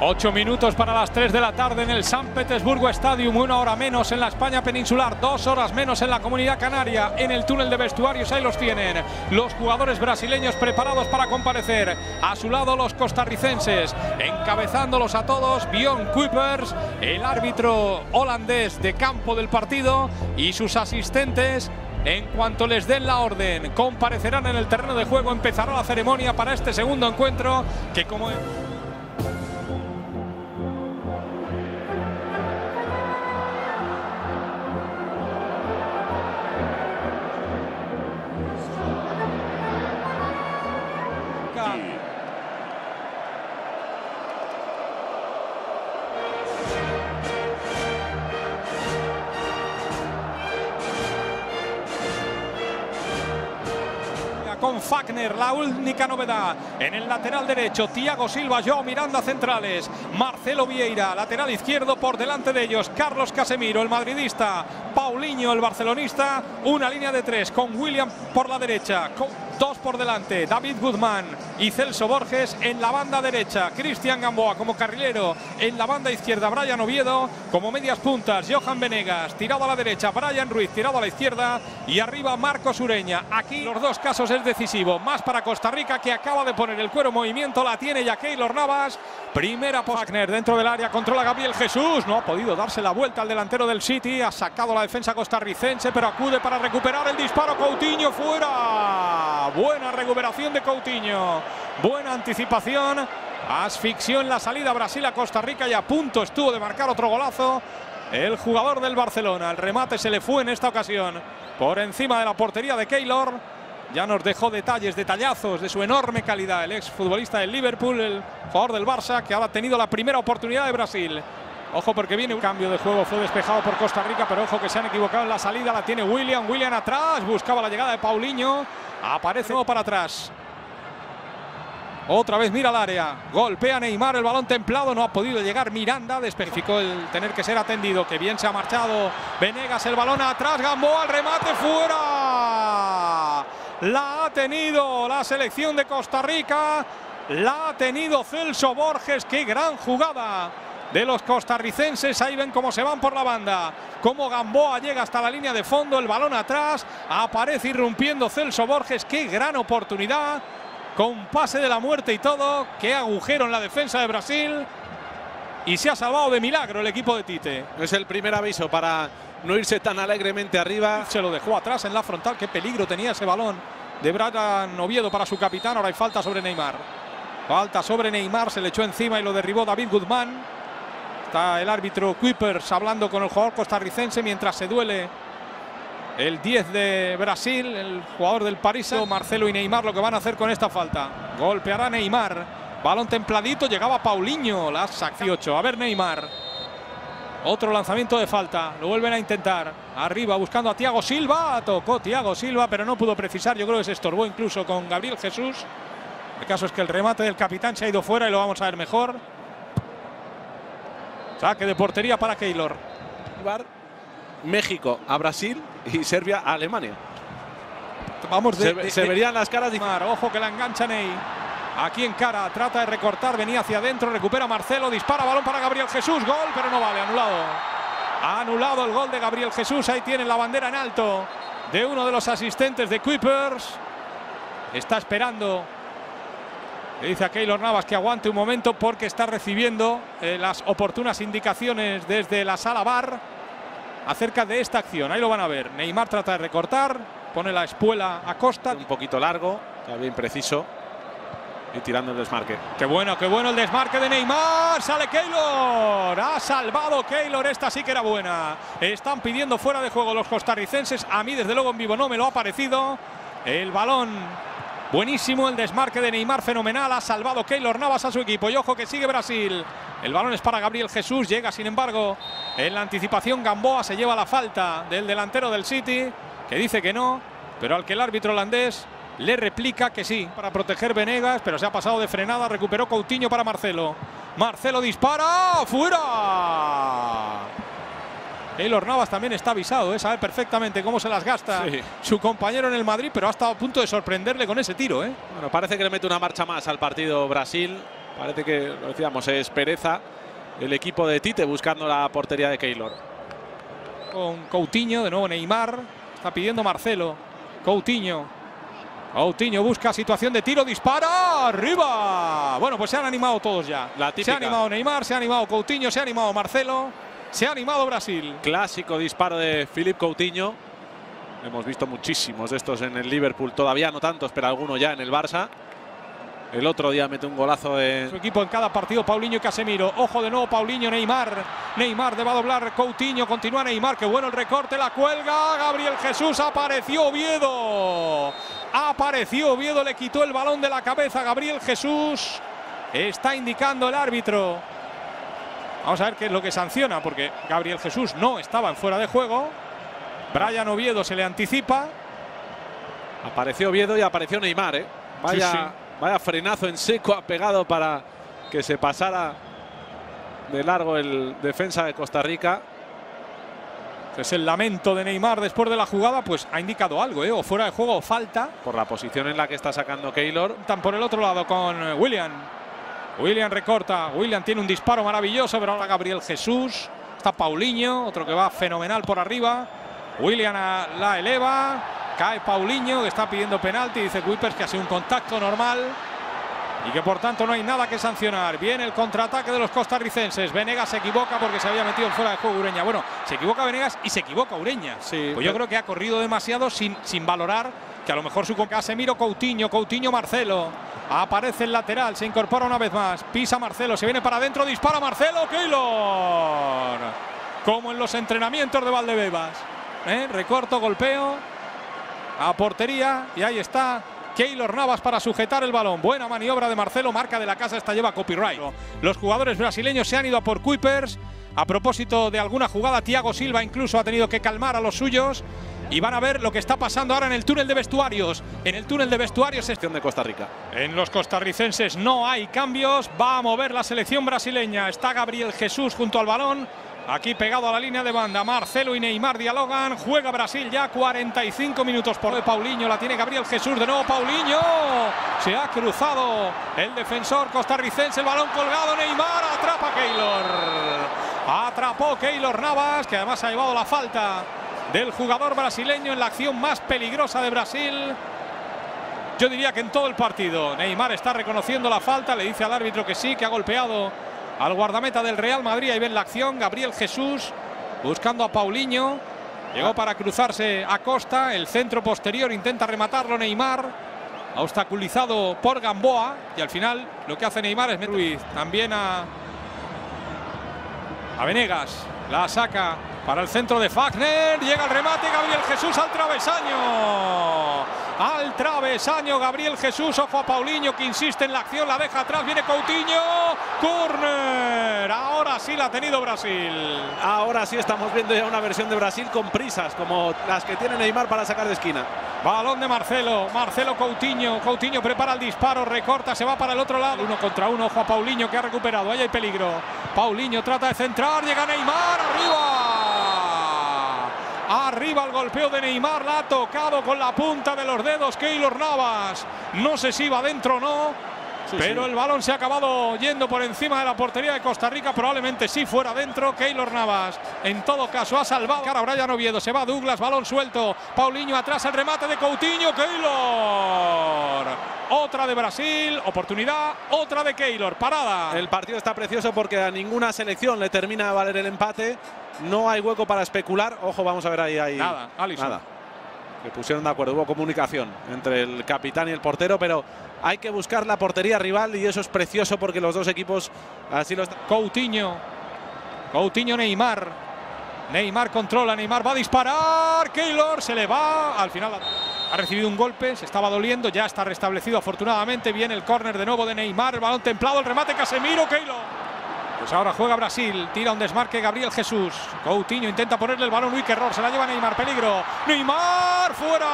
Ocho minutos para las 3 de la tarde en el San Petersburgo Stadium, una hora menos en la España peninsular, dos horas menos en la comunidad canaria. En el túnel de vestuarios ahí los tienen los jugadores brasileños preparados para comparecer. A su lado los costarricenses, encabezándolos a todos, Bjorn Kuipers, el árbitro holandés de campo del partido y sus asistentes. En cuanto les den la orden, comparecerán en el terreno de juego, empezará la ceremonia para este segundo encuentro que como... Fagner, la única novedad. En el lateral derecho, Tiago Silva, Joao Miranda centrales, Marcelo Vieira, lateral izquierdo por delante de ellos, Carlos Casemiro, el madridista, Paulinho, el barcelonista, una línea de tres con William por la derecha, con dos por delante, David Guzmán y Celso Borges en la banda derecha, Cristian Gamboa como carrilero, en la banda izquierda, Brian Oviedo como medias puntas, Johan Venegas tirado a la derecha, Brian Ruiz tirado a la izquierda. Y arriba Marcos Ureña. Aquí los dos casos es decisivo, más para Costa Rica que acaba de poner el cuero en movimiento, la tiene ya Keylor Navas, primera Wagner dentro del área, controla Gabriel Jesús, no ha podido darse la vuelta al delantero del City, ha sacado la defensa costarricense, pero acude para recuperar el disparo, Coutinho fuera, buena recuperación de Coutinho, buena anticipación, asfixió en la salida Brasil a Costa Rica y a punto estuvo de marcar otro golazo. El jugador del Barcelona, el remate se le fue en esta ocasión por encima de la portería de Keylor. Ya nos dejó detalles, detallazos de su enorme calidad. El ex futbolista del Liverpool, el jugador del Barça, que ha tenido la primera oportunidad de Brasil. Ojo porque viene un cambio de juego, fue despejado por Costa Rica, pero ojo que se han equivocado en la salida. La tiene William, William atrás, buscaba la llegada de Paulinho. Aparece para atrás. Otra vez mira al área. Golpea Neymar el balón templado. No ha podido llegar Miranda. Despecificó el tener que ser atendido. Que bien se ha marchado. Venegas el balón atrás. Gamboa al remate fuera. La ha tenido la selección de Costa Rica. La ha tenido Celso Borges. Qué gran jugada de los costarricenses. Ahí ven cómo se van por la banda. Cómo Gamboa llega hasta la línea de fondo. El balón atrás. Aparece irrumpiendo Celso Borges. Qué gran oportunidad con pase de la muerte y todo. Qué agujero en la defensa de Brasil. Y se ha salvado de milagro el equipo de Tite. Es el primer aviso para no irse tan alegremente arriba. Se lo dejó atrás en la frontal. Qué peligro tenía ese balón de Brian Oviedo para su capitán. Ahora hay falta sobre Neymar. Falta sobre Neymar. Se le echó encima y lo derribó David Guzmán. Está el árbitro Kuipers hablando con el jugador costarricense mientras se duele el 10 de Brasil, el jugador del París, Marcelo y Neymar, lo que van a hacer con esta falta. Golpeará Neymar. Balón templadito, llegaba Paulinho, la sac 8. A ver Neymar. Otro lanzamiento de falta, lo vuelven a intentar. Arriba buscando a Tiago Silva, tocó Tiago Silva, pero no pudo precisar. Yo creo que se estorbó incluso con Gabriel Jesús. El caso es que el remate del capitán se ha ido fuera y lo vamos a ver mejor. Saque de portería para Keylor. México a Brasil y Serbia a Alemania. Vamos de, se, de, se de, verían las caras. Neymar, ojo que la engancha Ney. Aquí en cara, trata de recortar, venía hacia adentro, recupera Marcelo, dispara, balón para Gabriel Jesús, gol, pero no vale, anulado. Ha anulado el gol de Gabriel Jesús, ahí tienen la bandera en alto de uno de los asistentes de Kuipers. Está esperando, le dice a Keylor Navas que aguante un momento porque está recibiendo eh, las oportunas indicaciones desde la sala bar acerca de esta acción. Ahí lo van a ver. Neymar trata de recortar, pone la espuela a costa. Un poquito largo, está bien preciso. Y tirando el desmarque. Qué bueno, qué bueno el desmarque de Neymar. Sale Keylor. Ha salvado Keylor. Esta sí que era buena. Están pidiendo fuera de juego los costarricenses. A mí, desde luego, en vivo no me lo ha parecido. El balón. Buenísimo el desmarque de Neymar, fenomenal. Ha salvado Keylor Navas a su equipo. Y ojo que sigue Brasil. El balón es para Gabriel Jesús. Llega, sin embargo, en la anticipación Gamboa. Se lleva la falta del delantero del City, que dice que no. Pero al que el árbitro holandés le replica que sí, para proteger Venegas, pero se ha pasado de frenada, recuperó Coutinho para Marcelo. Marcelo dispara, fuera. Keylor Navas también está avisado, ¿eh? sabe perfectamente cómo se las gasta Sí. su compañero en el Madrid, pero ha estado a punto de sorprenderle con ese tiro. ¿eh? Bueno, parece que le mete una marcha más al partido Brasil. Parece que, lo decíamos, es pereza el equipo de Tite buscando la portería de Keylor. Con Coutinho, de nuevo Neymar. Está pidiendo Marcelo. Coutinho. Coutinho busca situación de tiro, dispara, arriba. Bueno, pues se han animado todos ya. La se ha animado Neymar, se ha animado Coutinho, se ha animado Marcelo, se ha animado Brasil. Clásico disparo de Philippe Coutinho. Hemos visto muchísimos de estos en el Liverpool, todavía no tantos, pero algunos ya en el Barça. El otro día mete un golazo de. Su equipo en cada partido, Paulinho y Casemiro. Ojo de nuevo, Paulinho, Neymar. Neymar debe doblar Coutinho. Continúa Neymar. Qué bueno el recorte, la cuelga. Gabriel Jesús apareció Oviedo. Apareció Oviedo, le quitó el balón de la cabeza. Gabriel Jesús. Está indicando el árbitro. Vamos a ver qué es lo que sanciona, porque Gabriel Jesús no estaba en fuera de juego. Brian Oviedo se le anticipa. Apareció Oviedo y apareció Neymar, ¿eh? Vaya. Sí, sí. Vaya frenazo en seco ha pegado para que se pasara de largo el defensa de Costa Rica. Es el lamento de Neymar después de la jugada, pues ha indicado algo, ¿eh? o fuera de juego o falta. Por la posición en la que está sacando Keylor. Están por el otro lado con William. William recorta. William tiene un disparo maravilloso, pero ahora Gabriel Jesús. Está Paulinho, otro que va fenomenal por arriba. William la eleva. Cae Paulinho, que está pidiendo penalti. Dice Kuipers que ha sido un contacto normal. Y que por tanto no hay nada que sancionar. Viene el contraataque de los costarricenses. Venegas se equivoca porque se había metido en fuera de juego Ureña. Bueno, se equivoca Venegas y se equivoca Ureña. Sí, pues yo creo que ha corrido demasiado sin, sin valorar que a lo mejor su Casemiro Coutinho, Coutinho Marcelo. Aparece el lateral, se incorpora una vez más. Pisa Marcelo, se viene para adentro, dispara Marcelo, Keylor. Como en los entrenamientos de Valdebebas. ¿Eh? Recorto, golpeo a portería y ahí está Keylor Navas para sujetar el balón. Buena maniobra de Marcelo, marca de la casa, esta lleva copyright. Los jugadores brasileños se han ido a por Kuipers. A propósito de alguna jugada, Thiago Silva incluso ha tenido que calmar a los suyos. Y van a ver lo que está pasando ahora en el túnel de vestuarios. En el túnel de vestuarios es de Costa Rica. en los costarricenses no hay cambios. Va a mover la selección brasileña. Está Gabriel Jesús junto al balón. Aquí pegado a la línea de banda. Marcelo y Neymar dialogan. Juega Brasil ya 45 minutos por de Paulinho. La tiene Gabriel Jesús. De nuevo Paulinho. Se ha cruzado el defensor costarricense. El balón colgado. Neymar atrapa a Keylor. Atrapó Keylor Navas, que además ha llevado la falta del jugador brasileño en la acción más peligrosa de Brasil. Yo diría que en todo el partido Neymar está reconociendo la falta, le dice al árbitro que sí, que ha golpeado al guardameta del Real Madrid. Ahí ven la acción, Gabriel Jesús buscando a Paulinho. Llegó para cruzarse a Costa, el centro posterior intenta rematarlo Neymar. Obstaculizado por Gamboa y al final lo que hace Neymar es meter también a, a Venegas. La saca para el centro de Fagner. Llega el remate. Gabriel Jesús al travesaño. Al travesaño. Gabriel Jesús. Ojo a Paulinho que insiste en la acción. La deja atrás. Viene Coutinho. Corner. Ahora sí la ha tenido Brasil. Ahora sí estamos viendo ya una versión de Brasil con prisas, como las que tiene Neymar para sacar de esquina. Balón de Marcelo. Marcelo Coutinho. Coutinho prepara el disparo. Recorta. Se va para el otro lado. Uno contra uno. Ojo a Paulinho que ha recuperado. Ahí hay peligro. Paulinho trata de centrar. Llega Neymar. Arriba. Arriba el golpeo de Neymar. La ha tocado con la punta de los dedos Keylor Navas. No sé si va adentro o no. Pero el balón se ha acabado yendo por encima de la portería de Costa Rica. Probablemente sí fuera dentro. Keylor Navas, en todo caso, ha salvado. Cara Brian Oviedo. Se va Douglas, balón suelto. Paulinho atrás, el remate de Coutinho. Keylor. Otra de Brasil. Oportunidad. Otra de Keylor. Parada. El partido está precioso porque a ninguna selección le termina de valer el empate. No hay hueco para especular. Ojo, vamos a ver ahí. ahí. Nada, Alisson. Nada. Se pusieron de acuerdo, hubo comunicación entre el capitán y el portero, pero hay que buscar la portería rival y eso es precioso porque los dos equipos así lo están. Coutinho. Coutinho Neymar. Neymar controla, Neymar va a disparar. Keylor se le va. Al final ha recibido un golpe, se estaba doliendo, ya está restablecido afortunadamente. Viene el córner de nuevo de Neymar, el balón templado, el remate Casemiro, Keylor. Pues ahora juega Brasil, tira un desmarque Gabriel Jesús. Coutinho intenta ponerle el balón, uy, qué error, se la lleva Neymar, peligro. Neymar fuera.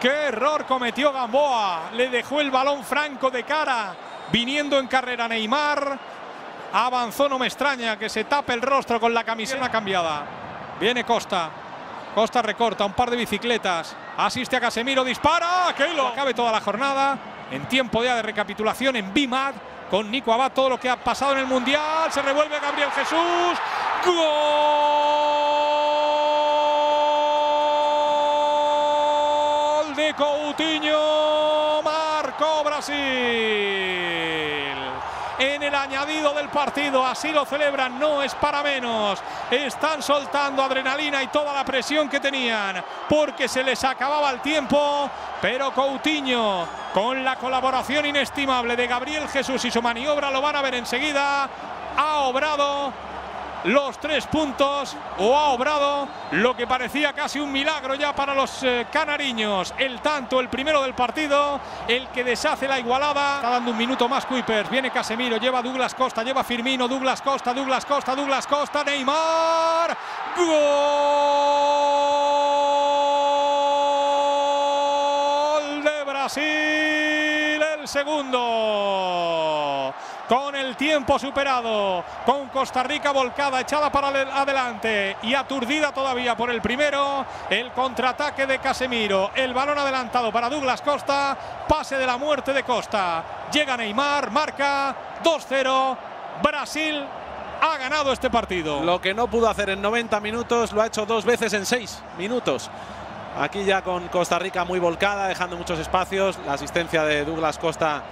¡Qué error cometió Gamboa! Le dejó el balón franco de cara, viniendo en carrera Neymar. Avanzó, no me extraña que se tape el rostro con la camiseta cambiada. Viene Costa. Costa recorta un par de bicicletas. Asiste a Casemiro, dispara. Keylor. Acabe toda la jornada. en tiempo ya de recapitulación en BIMAD con Nico Abad todo lo que ha pasado en el Mundial. Se revuelve Gabriel Jesús. Gol de Coutinho. Marcó Brasil en el añadido del partido. Así lo celebran, no es para menos. Están soltando adrenalina y toda la presión que tenían porque se les acababa el tiempo. Pero Coutinho, con la colaboración inestimable de Gabriel Jesús y su maniobra, lo van a ver enseguida. Ha obrado los tres puntos o ha obrado lo que parecía casi un milagro ya para los eh, canariños. El tanto, el primero del partido, el que deshace la igualada. Está dando un minuto más Kuipers. Viene Casemiro, lleva Douglas Costa, lleva Firmino, Douglas Costa, Douglas Costa, Douglas Costa, Neymar. Gol de Brasil, el segundo tiempo superado, con Costa Rica volcada, echada para adelante y aturdida todavía por el primero, el contraataque de Casemiro, el balón adelantado para Douglas Costa, pase de la muerte de Costa, llega Neymar, marca 2-0, Brasil ha ganado este partido. Lo que no pudo hacer en 90 minutos lo ha hecho dos veces en 6 minutos. Aquí ya con Costa Rica muy volcada, dejando muchos espacios, la asistencia de Douglas Costa